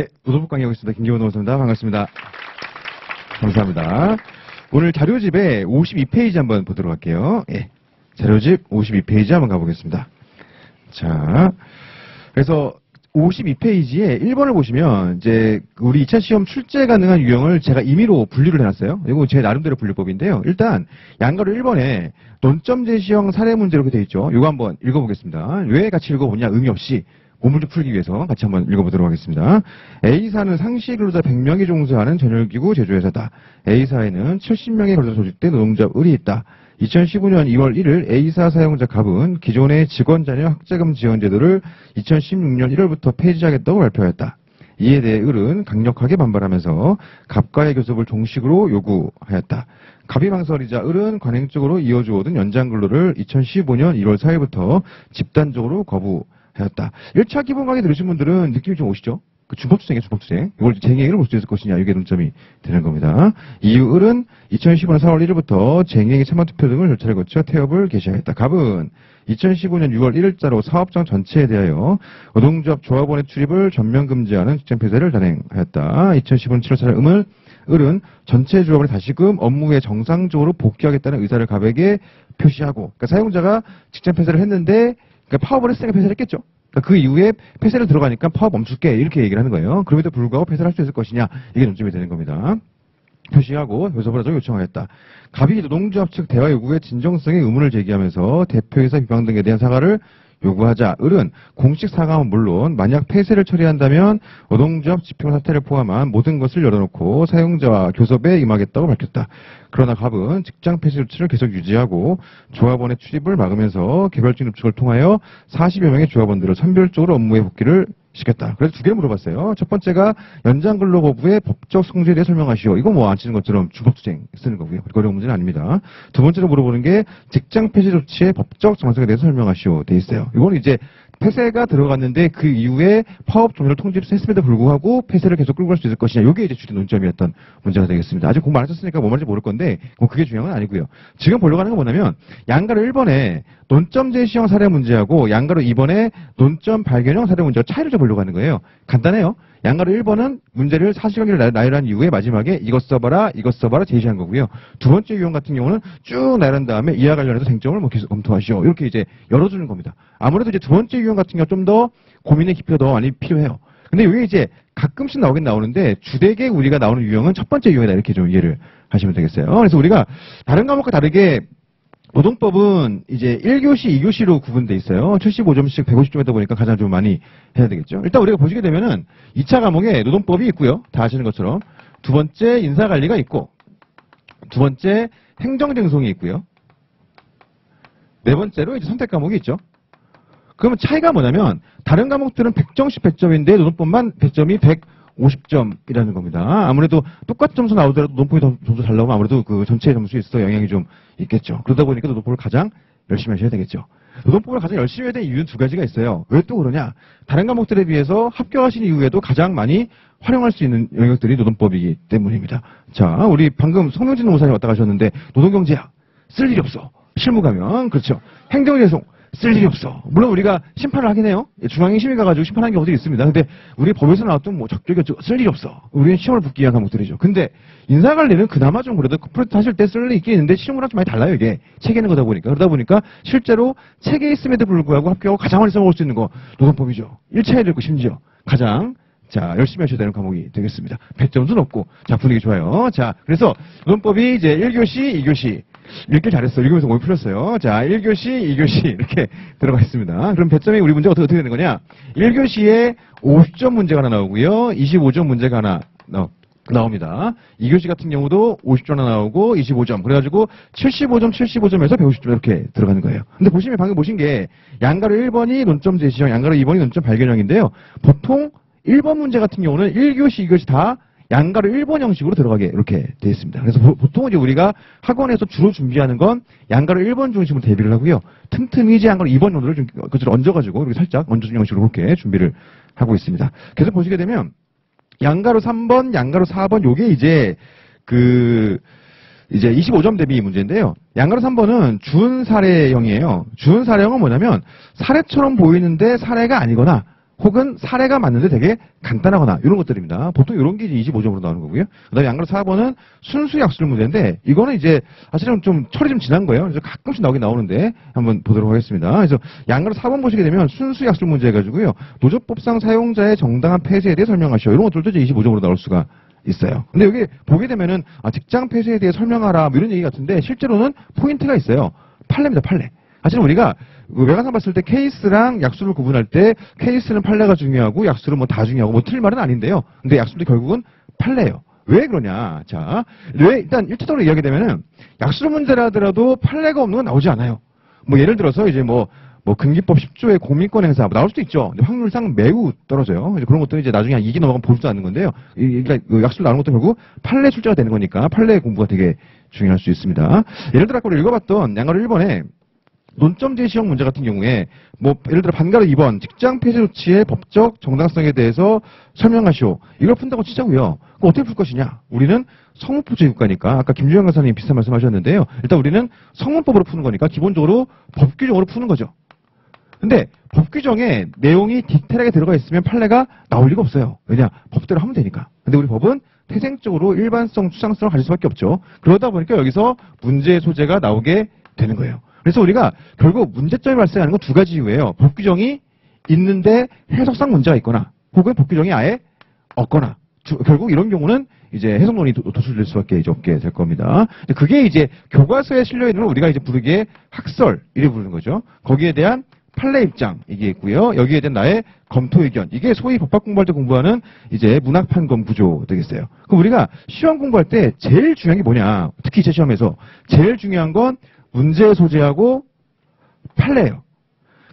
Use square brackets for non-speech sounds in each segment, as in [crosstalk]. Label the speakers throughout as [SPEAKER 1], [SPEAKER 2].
[SPEAKER 1] 예, 노동부 강의하고 있습니다. 김기원 노사입니다. 반갑습니다. 감사합니다. 오늘 자료집에 52페이지 한번 보도록 할게요. 예, 자료집 52페이지 한번 가보겠습니다. 자, 그래서 52페이지에 1번을 보시면 이제 우리 2차 시험 출제 가능한 유형을 제가 임의로 분류를 해놨어요. 이거 제 나름대로 분류법인데요. 일단 양가로 1번에 논점 제시형 사례 문제 이렇게 돼 있죠. 이거 한번 읽어보겠습니다. 왜 같이 읽어보냐 의미 없이 오물도 풀기 위해서 같이 한번 읽어보도록 하겠습니다. A사는 상시 근로자 100명이 종사하는 전열기구 제조회사다. A사에는 70명의 근로자 조직된 노동자 을이 있다. 2015년 2월 1일 A사 사용자 갑은 기존의 직원 자녀 학자금 지원 제도를 2016년 1월부터 폐지하겠다고 발표했다. 이에 대해 을은 강력하게 반발하면서 갑과의 교섭을 종식으로 요구하였다. 갑이 망설이자 을은 관행적으로 이어주어둔 연장 근로를 2015년 1월 4일부터 집단적으로 거부 하였다. 1차 기본 강의 들으신 분들은 느낌이 좀 오시죠? 그 주법투쟁이에요, 주법투쟁. 이걸 쟁행을 볼수 있을 것이냐, 이게 논점이 되는 겁니다. 이후 을은 2015년 4월 1일부터 쟁행의 참여 투표 등을 절차를 거쳐 태업을 개시하였다. 갑은 2015년 6월 1일자로 사업장 전체에 대하여 노동조합 조합원의 출입을 전면 금지하는 직장 폐쇄를 단행하였다. 2015년 7월 4일 음을 을은 전체 조합을 다시금 업무에 정상적으로 복귀하겠다는 의사를 갑에게 표시하고, 그러니까 사용자가 직장 폐쇄를 했는데, 그러니까 파업을 했으니까 폐쇄를 했겠죠. 그러니까 그 이후에 폐쇄를 들어가니까 파업 멈출게 이렇게 얘기를 하는 거예요. 그럼에도 불구하고 폐쇄를 할 수 있을 것이냐 이게 논점이 되는 겁니다. 표시하고 교섭을 하자고 요청하였다. 갑이 노동조합 측 대화 요구의 진정성에 의문을 제기하면서 대표이사 비방 등에 대한 사과를 요구하자 을은 공식 사과는 물론 만약 폐쇄를 처리한다면 노동조합 집행 사태를 포함한 모든 것을 열어놓고 사용자와 교섭에 임하겠다고 밝혔다. 그러나 갑은 직장 폐쇄 조치를 계속 유지하고 조합원의 출입을 막으면서 개별적 입축을 통하여 40여 명의 조합원들을 선별적으로 업무에 복귀를 시켰다. 그래서 두 개 물어봤어요. 첫 번째가 연장 근로 거부의 법적 성질에 대해 설명하시오. 이거 뭐 안 치는 것처럼 주법투쟁 쓰는 거고요. 어려운 문제는 아닙니다. 두 번째로 물어보는 게 직장 폐쇄 조치의 법적 정상에 대해서 설명하시오. 돼 있어요. 이거는 이제 폐쇄가 들어갔는데 그 이후에 파업 종료를 통지했음에도 불구하고 폐쇄를 계속 끌고 갈 수 있을 것이냐. 이게 이제 주된 논점이었던 문제가 되겠습니다. 아직 공부 안 하셨으니까 뭐 말인지 모를 건데 뭐 그게 중요한 건 아니고요. 지금 보려고 하는 건 뭐냐면 양가로 1번에 논점 제시형 사례 문제하고 양가로 2번에 논점 발견형 사례 문제와 차이를 좀 보려고 하는 거예요. 간단해요. 양가로 1번은 문제를 사실관계를 나열한 이후에 마지막에 이것 써봐라, 이것 써봐라 제시한 거고요. 두 번째 유형 같은 경우는 쭉 나열한 다음에 이와 관련해서 쟁점을 뭐 계속 검토하시오. 이렇게 이제 열어주는 겁니다. 아무래도 이제 두 번째 유형 같은 경우 좀 더 고민의 깊이가 더 많이 필요해요. 근데 이게 이제 가끔씩 나오긴 나오는데 주되게 우리가 나오는 유형은 첫 번째 유형이다 이렇게 좀 이해를 하시면 되겠어요. 그래서 우리가 다른 과목과 다르게 노동법은 이제 1교시, 2교시로 구분돼 있어요. 75점씩 150점이다 보니까 가장 좀 많이 해야 되겠죠. 일단 우리가 보시게 되면은 2차 과목에 노동법이 있고요. 다 아시는 것처럼. 두 번째 인사관리가 있고, 두 번째 행정쟁송이 있고요. 네 번째로 이제 선택 과목이 있죠. 그러면 차이가 뭐냐면 다른 과목들은 100점씩 100점인데 노동법만 100점이 150점이라는 겁니다. 아무래도 똑같은 점수 나오더라도 더 점수 잘 나오면 아무래도 그 전체 점수에 있어서 영향이 좀 있겠죠. 그러다 보니까 노동법을 가장 열심히 하셔야 되겠죠. 노동법을 가장 열심히 해야 되는 이유는 두 가지가 있어요. 왜 또 그러냐? 다른 과목들에 비해서 합격하신 이후에도 가장 많이 활용할 수 있는 영역들이 노동법이기 때문입니다. 자, 우리 방금 송명진 노무사님 왔다 가셨는데 노동경제야 쓸 일이 없어. 실무 가면 그렇죠. 행정재송 쓸 일이 없어. 물론 우리가 심판을 하긴 해요. 중앙행 심의 가가지고 심판하는 경우도 있습니다. 근데 우리 법에서 나왔던 뭐 적격이 쓸 일이 없어. 우리는 시험을 붙기 위한 과목들이죠. 근데 인사관리는 그나마 좀 그래도 프로젝트 하실 때 쓸일 있긴 있는데 시험이랑 좀 많이 달라요 이게. 책에 있는 거다 보니까. 그러다 보니까 실제로 책에 있음에도 불구하고 합격하고 가장 많이 써먹을 수 있는 거 노동법이죠. 1차에 읽고 심지어 가장 자, 열심히 하셔야 되는 과목이 되겠습니다. 100점도 높고, 자, 분위기 좋아요. 자, 그래서 노동법이 이제 1교시, 2교시, 읽길 잘했어. 읽으면서 몸이 풀렸어요. 자, 1교시, 2교시 [laughs] 이렇게 들어가 있습니다. 그럼 배점이 우리 문제가 어떻게, 어떻게 되는 거냐? 1교시에 50점 문제가 하나 나오고요. 25점 문제가 하나 나오, 나옵니다. 2교시 같은 경우도 50점 하나 나오고 25점. 그래가지고 75점, 75점에서 150점 이렇게 들어가는 거예요. 근데 보시면 방금 보신 게 양가로 1번이 논점 제시형, 양가로 2번이 논점 발견형인데요. 보통 1번 문제 같은 경우는 1교시, 2교시 다 양가로 1번 형식으로 들어가게 이렇게 되어 있습니다. 그래서 보통 이제 우리가 학원에서 주로 준비하는 건 양가로 1번 중심으로 대비를 하고요. 틈틈이 이제 양가로 2번 정도를 좀 그것을 얹어가지고 이렇게 살짝 얹어준 형식으로 그렇게 준비를 하고 있습니다. 그래서 보시게 되면 양가로 3번, 양가로 4번 요게 이제 그 이제 25점 대비 문제인데요. 양가로 3번은 준 사례형이에요. 준 사례형은 뭐냐면 사례처럼 보이는데 사례가 아니거나 혹은 사례가 맞는데 되게 간단하거나 이런 것들입니다. 보통 이런 게 이제 25점으로 나오는 거고요. 그다음에 양가로 4번은 순수 약술 문제인데 이거는 이제 사실은 좀 철이 좀 지난 거예요. 그래서 가끔씩 나오긴 나오는데 한번 보도록 하겠습니다. 그래서 양가로 4번 보시게 되면 순수 약술 문제 해가지고요. 노조법상 사용자의 정당한 폐쇄에 대해 설명하시오. 이런 것들도 이제 25점으로 나올 수가 있어요. 근데 여기 보게 되면은 아, 직장 폐쇄에 대해 설명하라 뭐 이런 얘기 같은데 실제로는 포인트가 있어요. 판례입니다, 판례. 사실 우리가 그 외관상 봤을 때 케이스랑 약수를 구분할 때 케이스는 판례가 중요하고 약수는 뭐 다 중요하고 뭐 틀린 말은 아닌데요. 근데 약수도 결국은 판례예요. 왜 그러냐? 자, 왜 일단 일차적으로 이야기 되면은 약수 문제라 하더라도 판례가 없는 건 나오지 않아요. 뭐 예를 들어서 이제 뭐뭐 금기법 10조의 공민권 행사 뭐 나올 수도 있죠. 근데 확률상 매우 떨어져요. 그런 것들은 이제 나중에 한 2기 넘어가면 보지도 않는 건데요. 이- 그러니까 그 약수를 나오는 것도 결국 판례 출제가 되는 거니까 판례 공부가 되게 중요할 수 있습니다. 예를 들어 아까 우리 읽어봤던 양가로 1번에 논점 제시형 문제 같은 경우에 뭐 예를 들어 반가로 2번 직장 폐쇄 조치의 법적 정당성에 대해서 설명하시오. 이걸 푼다고 치자고요. 그럼 어떻게 풀 것이냐? 우리는 성문법제 국가니까 아까 김주영 강사님 비슷한 말씀하셨는데요. 일단 우리는 성문법으로 푸는 거니까 기본적으로 법 규정으로 푸는 거죠. 근데 법 규정에 내용이 디테일하게 들어가 있으면 판례가 나올 리가 없어요. 왜냐? 법대로 하면 되니까. 근데 우리 법은 태생적으로 일반성, 추상성을 가질 수밖에 없죠. 그러다 보니까 여기서 문제의 소재가 나오게 되는 거예요. 그래서 우리가 결국 문제점이 발생하는 건 두 가지 이유예요. 법 규정이 있는데 해석상 문제가 있거나 혹은 법 규정이 아예 없거나 주- 결국 이런 경우는 이제 해석론이 도- 도출될 수밖에 없게 될 겁니다. 그게 이제 교과서에 실려 있는 걸 우리가 이제 부르기에 학설 이래 부르는 거죠. 거기에 대한 판례 입장 이게 있고요. 여기에 대한 나의 검토 의견 이게 소위 법학 공부할 때 공부하는 이제 문학 판검 구조 되겠어요. 그럼 우리가 시험 공부할 때 제일 중요한 게 뭐냐? 특히 제 시험에서 제일 중요한 건 문제 소재하고 판례예요.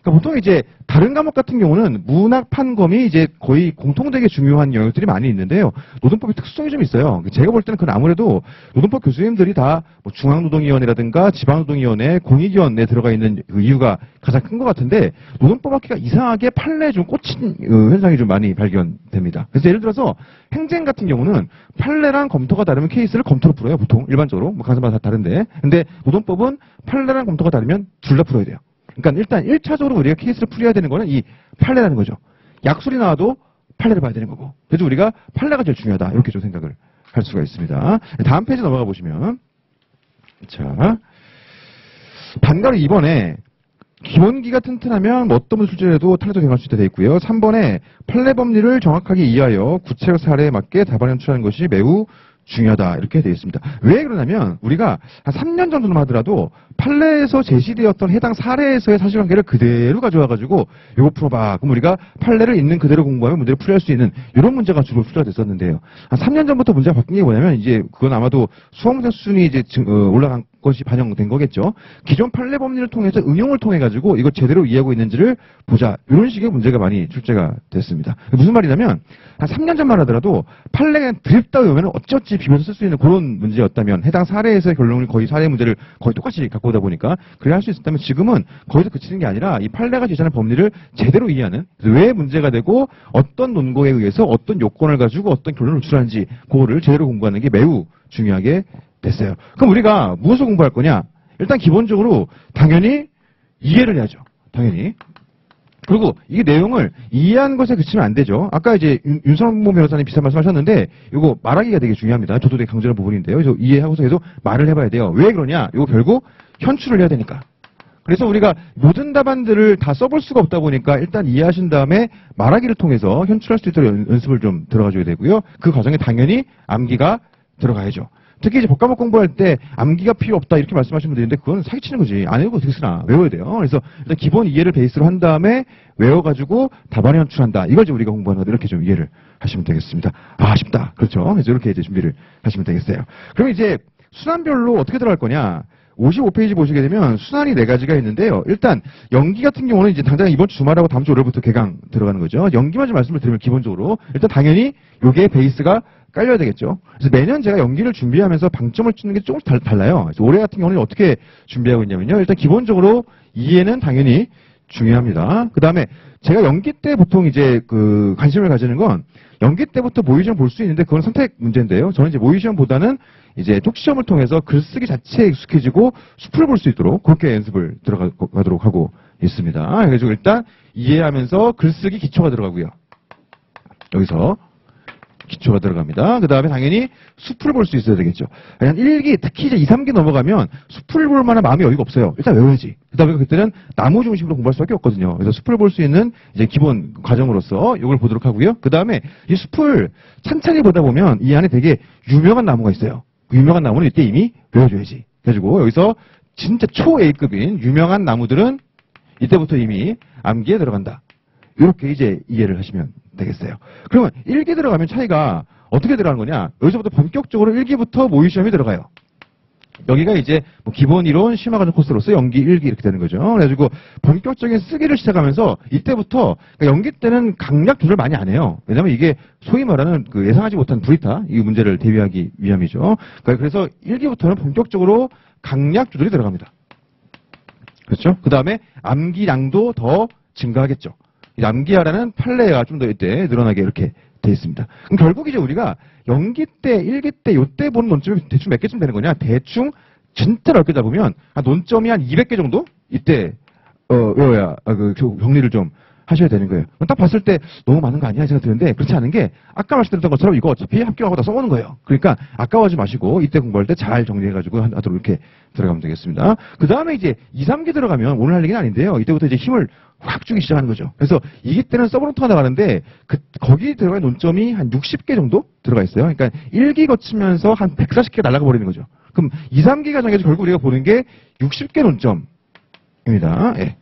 [SPEAKER 1] 그러니까 보통 이제 다른 과목 같은 경우는 문학 판검이 이제 거의 공통되게 중요한 영역들이 많이 있는데요. 노동법의 특성이 좀 있어요. 제가 볼 때는 그건 아무래도 노동법 교수님들이 다 뭐 중앙노동위원회라든가 지방노동위원회, 공익위원회에 들어가 있는 그 이유가 가장 큰 것 같은데 노동법 학회가 이상하게 판례에 좀 꽂힌 어, 현상이 좀 많이 발견됩니다. 그래서 예를 들어서 행정 같은 경우는 판례랑 검토가 다르면 케이스를 검토로 풀어요. 보통 일반적으로 뭐 강사마다 다 다른데 근데 노동법은 판례랑 검토가 다르면 둘 다 풀어야 돼요. 그러니까 일단 1차적으로 우리가 케이스를 풀어야 되는 거는 이 판례라는 거죠. 약술이 나와도 판례를 봐야 되는 거고. 그래서 우리가 판례가 제일 중요하다. 이렇게 좀 생각을 할 수가 있습니다. 다음 페이지 넘어가 보시면 자 반가로 2번에 기본기가 튼튼하면 뭐 어떤 술제에도 탄핵도 경할 수 있다 돼 있고요. 3번에 판례 법리를 정확하게 이해하여 구체적 사례에 맞게 답안을 연출하는 것이 매우 중요하다 이렇게 되어 있습니다. 왜 그러냐면 우리가 한 3년 정도만 하더라도 판례에서 제시되었던 해당 사례에서의 사실관계를 그대로 가져와가지고 이거 풀어봐. 그럼 우리가 판례를 있는 그대로 공부하면 문제를 풀이할 수 있는 이런 문제가 주로 출제가 됐었는데요. 한 3년 전부터 문제가 바뀐 게 뭐냐면 이제 그건 아마도 수험생 수준이 이제 증- 어, 올라간 것이 반영된 거겠죠. 기존 판례 법리를 통해서 응용을 통해 가지고 이거 제대로 이해하고 있는지를 보자. 이런 식의 문제가 많이 출제가 됐습니다. 무슨 말이냐면 한 3년 전만 하더라도 판례가 드립다 오면 어찌어찌 비벼서 쓸 수 있는 그런 문제였다면 해당 사례에서의 결론을 거의 사례 문제를 거의 똑같이 갖고 오다 보니까 그래야 할수 있었다면 지금은 거기서 그치는 게 아니라 이 판례가 제시하는 법리를 제대로 이해하는 왜 문제가 되고 어떤 논거에 의해서 어떤 요건을 가지고 어떤 결론을 도출하는지 그거를 제대로 공부하는 게 매우 중요하게 됐어요. 그럼 우리가 무엇을 공부할 거냐? 일단 기본적으로 당연히 이해를 해야죠. 당연히. 그리고 이 내용을 이해한 것에 그치면 안 되죠. 아까 이제 윤- 윤성모 변호사님 비슷한 말씀 하셨는데 이거 말하기가 되게 중요합니다. 저도 되게 강조하는 부분인데요. 그래서 이해하고서 계속 말을 해봐야 돼요. 왜 그러냐? 이거 결국 현출을 해야 되니까. 그래서 우리가 모든 답안들을 다 써볼 수가 없다 보니까 일단 이해하신 다음에 말하기를 통해서 현출할 수 있도록 연- 연습을 좀 들어가줘야 되고요. 그 과정에 당연히 암기가 들어가야죠. 특히 이제 법과목 공부할 때 암기가 필요 없다 이렇게 말씀하시는 분들이 있는데 그건 사기치는 거지. 안 외우고 어떻게 쓰나. 외워야 돼요. 그래서 일단 기본 이해를 베이스로 한 다음에 외워가지고 답안을 연출한다. 이걸 이제 우리가 공부하는 거다. 이렇게 좀 이해를 하시면 되겠습니다. 아, 쉽다. 그렇죠. 그래서 이렇게 이제 준비를 하시면 되겠어요. 그럼 이제 순환별로 어떻게 들어갈 거냐. 55페이지 보시게 되면 순환이 네 가지가 있는데요. 일단 연기 같은 경우는 이제 당장 이번 주 주말하고 다음 주 월요일부터 개강 들어가는 거죠. 연기만 좀 말씀을 드리면 기본적으로 일단 당연히 요게 베이스가 깔려야 되겠죠. 그래서 매년 제가 연기를 준비하면서 방점을 찍는 게 조금 달, 달라요. 올해 같은 경우는 어떻게 준비하고 있냐면요. 일단 기본적으로 이해는 당연히 중요합니다. 그 다음에 제가 연기 때 보통 이제 그 관심을 가지는 건 연기 때부터 모의시험 볼 수 있는데 그건 선택 문제인데요. 저는 이제 모의시험보다는 이제 톡시험을 통해서 글쓰기 자체에 익숙해지고 숲을 볼 수 있도록 그렇게 연습을 들어가도록 하고 있습니다. 그래서 일단 이해하면서 글쓰기 기초가 들어가고요. 여기서 기초가 들어갑니다. 그 다음에 당연히 숲을 볼 수 있어야 되겠죠. 그냥 1기, 특히 이제 2, 3기 넘어가면 숲을 볼 만한 마음이 여유가 없어요. 일단 외워야지. 그 다음에 그때는 나무 중심으로 공부할 수 밖에 없거든요. 그래서 숲을 볼 수 있는 이제 기본 과정으로서 이걸 보도록 하고요. 그 다음에 이 숲을 찬찬히 보다 보면 이 안에 되게 유명한 나무가 있어요. 그 유명한 나무는 이때 이미 외워줘야지. 그래가지고 여기서 진짜 초 A급인 유명한 나무들은 이때부터 이미 암기에 들어간다. 이렇게 이제 이해를 하시면 되겠어요. 그러면 1기 들어가면 차이가 어떻게 들어가는 거냐? 여기서부터 본격적으로 1기부터 모의 시험이 들어가요. 여기가 이제 뭐 기본 이론 심화 과정 코스로서 연기 1기 이렇게 되는 거죠. 그래가지고 본격적인 쓰기를 시작하면서 이때부터 그러니까 연기 때는 강약 조절 많이 안 해요. 왜냐면 이게 소위 말하는 그 예상하지 못한 브리타 이 문제를 대비하기 위함이죠. 그러니까 그래서 1기부터는 본격적으로 강약 조절이 들어갑니다. 그렇죠? 그 다음에 암기량도 더 증가하겠죠. 이 암기하라는 판례가 좀 더 이때 늘어나게 이렇게 돼 있습니다. 그럼 결국 이제 우리가 연기 때, 일기 때, 요때 보는 논점이 대충 몇 개쯤 되는 거냐? 대충 진짜 넓게 잡으면 한 논점이 한 200개 정도 이때 어 외워야 아, 그 교- 정리를 좀 하셔야 되는 거예요. 딱 봤을 때 너무 많은 거 아니야 생각 드는데 그렇지 않은 게 아까 말씀드렸던 것처럼 이거 어차피 합격하고 다 써오는 거예요. 그러니까 아까워하지 마시고 이때 공부할 때 잘 정리해가지고 하- 하도록 이렇게 들어가면 되겠습니다. 그 다음에 이제 2, 3기 들어가면 오늘 할 얘기는 아닌데요. 이때부터 이제 힘을 확 주기 시작하는 거죠. 그래서 이기 때는 서브노트가 나가는데 그 거기 들어간 논점이 한 60개 정도 들어가 있어요. 그러니까 1기 거치면서 한 140개 날아가 버리는 거죠. 그럼 2, 3기 과정에서 결국 우리가 보는 게 60개 논점입니다. 예.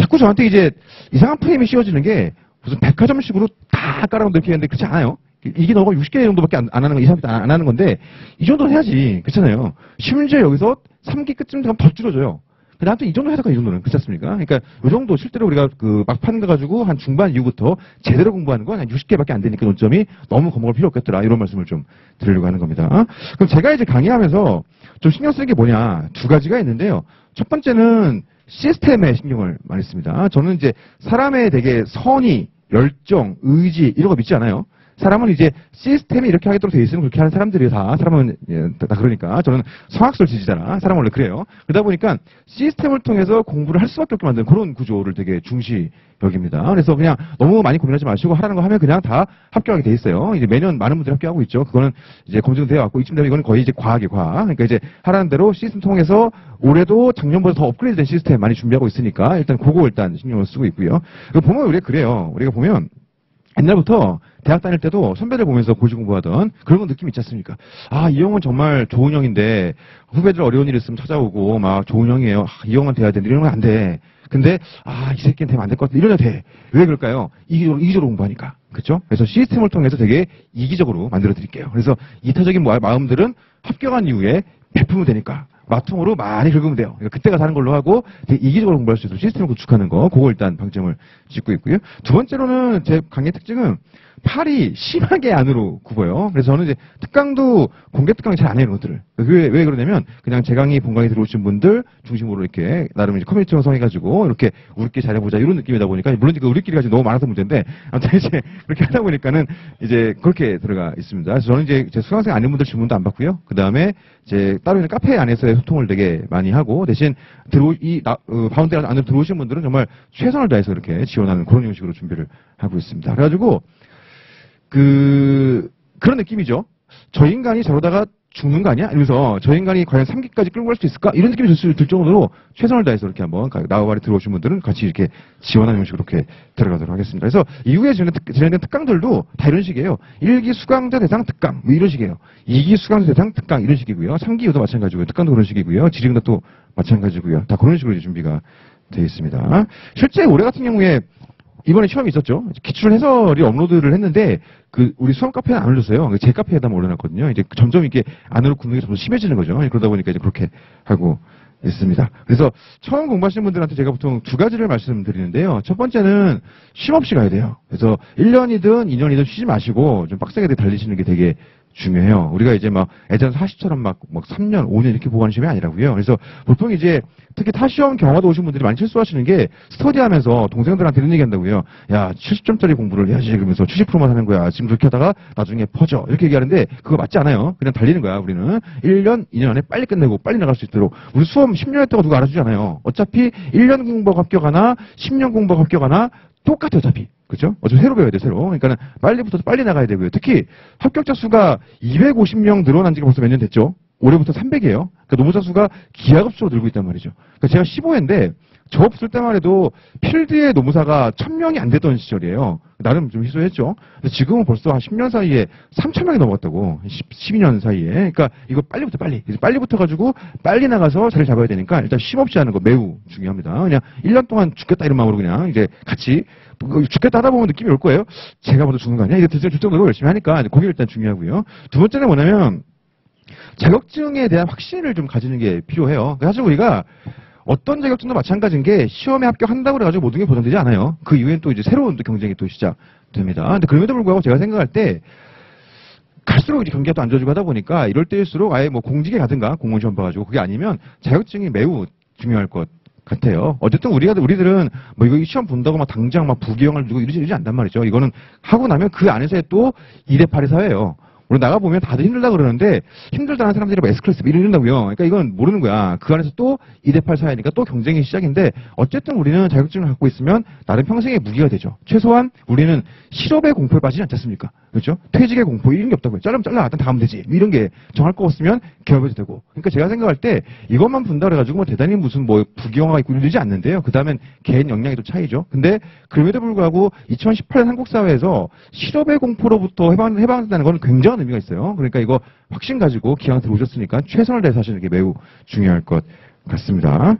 [SPEAKER 1] 자꾸 저한테 이제 이상한 프레임이 씌워지는 게 무슨 백화점식으로 다 깔아놓은 이렇게 했는데 그렇지 않아요. 이게 너가 60개 정도밖에 안, 안 하는 거, 2, 3기 안, 안 하는 건데 이 정도는 해야지. 그렇잖아요. 심지어 여기서 3기 끝쯤 되면 더 줄어져요. 근데 아무튼 이 정도 될까, 이 정도는. 그렇지 않습니까? 그러니까 이 정도 실제로 우리가 그 막판 가가지고 한 중반 이후부터 제대로 공부하는 건 한 60개밖에 안 되니까 논점이 너무 겁먹을 필요 없겠더라. 이런 말씀을 좀 드리려고 하는 겁니다. 그럼 제가 이제 강의하면서 좀 신경 쓰는 게 뭐냐. 두 가지가 있는데요. 첫 번째는 시스템에 신경을 많이 씁니다. 저는 이제 사람의 되게 선의, 열정, 의지 이런 거 믿지 않아요. 사람은 이제 시스템이 이렇게 하도록 돼 있으면 그렇게 하는 사람들이 다 사람은 예, 다, 다 그러니까 저는 성악설 지지잖아. 사람 원래 그래요. 그러다 보니까 시스템을 통해서 공부를 할 수밖에 없게 만드는 그런 구조를 되게 중시 여깁니다. 그래서 그냥 너무 많이 고민하지 마시고 하라는 거 하면 그냥 다 합격하게 돼 있어요. 이제 매년 많은 분들이 합격하고 있죠. 그거는 이제 검증되어 왔고 이쯤 되면 이거는 거의 이제 과학이 과학. 그러니까 이제 하라는 대로 시스템 통해서 올해도 작년보다 더 업그레이드된 시스템 많이 준비하고 있으니까 일단 그거 일단 신경을 쓰고 있고요. 그리고 보면 우리가 그래요. 우리가 보면 옛날부터 대학 다닐 때도 선배들 보면서 고시 공부하던 그런 느낌 있지 않습니까? 아, 이 형은 정말 좋은 형인데 후배들 어려운 일 있으면 찾아오고 막 좋은 형이에요. 아, 이 형은 돼야 되는데 이런 건 안 돼. 근데 아, 이 새끼는 되면 안 될 것 같아. 이러냐 돼. 왜 그럴까요? 이기적으로, 이기적으로 공부하니까. 그렇죠? 그래서 시스템을 통해서 되게 이기적으로 만들어 드릴게요. 그래서 이타적인 마- 마음들은 합격한 이후에 베푸면 되니까. 마통으로 많이 긁으면 돼요. 그러니까 그때가 사는 걸로 하고 되게 이기적으로 공부할 수 있도록 시스템을 구축하는 거, 그거 일단 방점을 짓고 있고요. 두 번째로는 제 강의 특징은 팔이 심하게 안으로 굽어요. 그래서 저는 이제 특강도 공개 특강 잘 안 해요, 것들을. 왜, 왜 그러냐면 그냥 제 강의 본강에 들어오신 분들 중심으로 이렇게 나름 이제 커뮤니티 형성해가지고 이렇게 우리끼리 잘해보자 이런 느낌이다 보니까 물론 그 우리끼리가 지금 너무 많아서 문제인데 아무튼 이제 [laughs] 그렇게 하다 보니까는 이제 그렇게 들어가 있습니다. 그래서 저는 이제 제 수강생 아닌 분들 질문도 안 받고요. 그 다음에 이제 따로 있는 카페 안에서의 소통을 되게 많이 하고 대신 들어 이 나- 어, bound 안으로 들어오신 분들은 정말 최선을 다해서 이렇게 지원하는 그런 형식으로 준비를 하고 있습니다. 그래가지고 그 그런 느낌이죠. 저 인간이 저러다가 죽는 거 아니야? 이러면서 저 인간이 과연 3기까지 끌고 갈 수 있을까? 이런 느낌이 들, 수- 들 정도로 최선을 다해서 이렇게 한번 가- 나와바리 들어오신 분들은 같이 이렇게 지원하는 형식으로 이렇게 들어가도록 하겠습니다. 그래서 이후에 진행, 진행된 특강들도 다 이런 식이에요. 1기 수강자 대상 특강 뭐 이런 식이에요. 2기 수강자 대상 특강 이런 식이고요. 3기 도 마찬가지고요. 특강도 그런 식이고요. 질의응답도 마찬가지고요. 다 그런 식으로 준비가 되어 있습니다. 실제 올해 같은 경우에 이번에 시험이 있었죠. 기출 해설이 업로드를 했는데 그 우리 수험 카페는 안 올렸어요. 제 카페에다 올려놨거든요. 이제 점점 이게 안으로 굽는 게 점점 심해지는 거죠. 그러다 보니까 이제 그렇게 하고 있습니다. 그래서 처음 공부하시는 분들한테 제가 보통 두 가지를 말씀드리는데요. 첫 번째는 쉼 없이 가야 돼요. 그래서 1년이든 2년이든 쉬지 마시고 좀 빡세게 달리시는 게 되게 중요해요. 우리가 이제 막 예전 40처럼 막, 막 3년, 5년 이렇게 보고 하는 시험이 아니라고요. 그래서 보통 이제 특히 타시험 경화도 오신 분들이 많이 실수하시는 게 스터디하면서 동생들한테 이런 얘기 한다고요. 야, 70점짜리 공부를 해야지. 그러면서 70%만 하는 거야. 지금 그렇게 하다가 나중에 퍼져. 이렇게 얘기하는데 그거 맞지 않아요. 그냥 달리는 거야, 우리는. 1년, 2년 안에 빨리 끝내고 빨리 나갈 수 있도록. 우리 수험 10년 했다고 누가 알아주지 않아요. 어차피 1년 공부하고 합격하나, 10년 공부하고 합격하나, 똑같아요, 답이. 그죠? 어차피 새로 배워야 돼, 새로. 그러니까는 빨리 붙어서 빨리 나가야 되고요. 특히 합격자 수가 250명 늘어난 지가 벌써 몇 년 됐죠? 올해부터 300이에요. 그러니까 노무사 수가 기하급수로 늘고 있단 말이죠. 그러니까 제가 15회인데 저 없을 때만 해도 필드의 노무사가 1000명이 안 됐던 시절이에요. 나름 좀 희소했죠. 지금은 벌써 한 10년 사이에 3000명이 넘었다고. 10, 12년 사이에. 그러니까 이거 빨리부터 빨리. 이제 빨리 붙어가지고 빨리 나가서 자리 잡아야 되니까 일단 쉼 없이 하는 거 매우 중요합니다. 그냥 1년 동안 죽겠다 이런 마음으로 그냥 이제 같이 뭐 죽겠다 하다 보면 느낌이 올 거예요. 제가 먼저 죽는 거 아니야? 드디어 줄 정도로 열심히 하니까 그게 일단 중요하고요. 두 번째는 뭐냐면 자격증에 대한 확신을 좀 가지는 게 필요해요. 사실 우리가 어떤 자격증도 마찬가지인 게 시험에 합격한다고 그래가지고 모든 게 보장되지 않아요. 그 이후엔 또 이제 새로운 또 경쟁이 또 시작됩니다. 근데 그럼에도 불구하고 제가 생각할 때 갈수록 이제 경기가 또 안 좋아지고 하다 보니까 이럴 때일수록 아예 뭐 공직에 가든가 공무원 시험 봐가지고 그게 아니면 자격증이 매우 중요할 것 같아요. 어쨌든 우리가 우리들은 뭐 이거 시험 본다고 막 당장 막 부기형을 두고 이러지 이러지 않단 말이죠. 이거는 하고 나면 그 안에서의 또 2대 8의 사회예요. 우리 나가 보면 다들 힘들다 그러는데 힘들다는 사람들이 뭐 S클래스 이런다고요. 그러니까 이건 모르는 거야. 그 안에서 또 2대 8 사회니까 또 경쟁이 시작인데 어쨌든 우리는 자격증을 갖고 있으면 나름 평생의 무기가 되죠. 최소한 우리는 실업의 공포에 빠지지 않지 않습니까? 그렇죠? 퇴직의 공포 이런 게 없다고요. 잘라면 잘라, 일단 다음 되지. 뭐 이런 게 정할 거 없으면 개업해도 되고. 그러니까 제가 생각할 때 이것만 분다 그래 가지고 뭐 대단히 무슨 뭐 부기영화가 있고 이러지 않는데요. 그 다음엔 개인 역량이 또 차이죠. 근데 그럼에도 불구하고 2018년 한국 사회에서 실업의 공포로부터 해방, 해방된다는 건 굉장한 의미가 있어요. 그러니까 이거 확신 가지고 기왕 들어오셨으니까 최선을 다해서 하시는 게 매우 중요할 것 같습니다.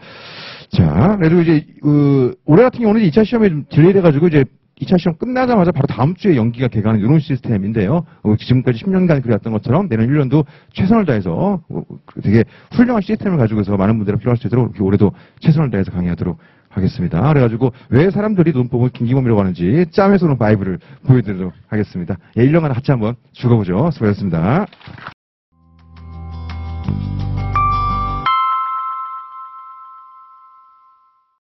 [SPEAKER 1] 자, 그래도 이제, 그, 올해 같은 경우는 2차 시험에 좀 delay 돼가지고 이제 2차 시험 끝나자마자 바로 다음 주에 연기가 개강하는 이런 시스템인데요. 어, 지금까지 10년간 그래왔던 것처럼 내년 1년도 최선을 다해서 어, 그 되게 훌륭한 시스템을 가지고서 많은 분들이 필요할 수 있도록 이렇게 올해도 최선을 다해서 강의하도록 하겠습니다. 그래가지고 왜 사람들이 눈법을 김기범이라고 하는지 짬에서 는 바이브를 보여드리도록 하겠습니다. 예, 1년간 같이 한번 죽어보죠. 수고하셨습니다.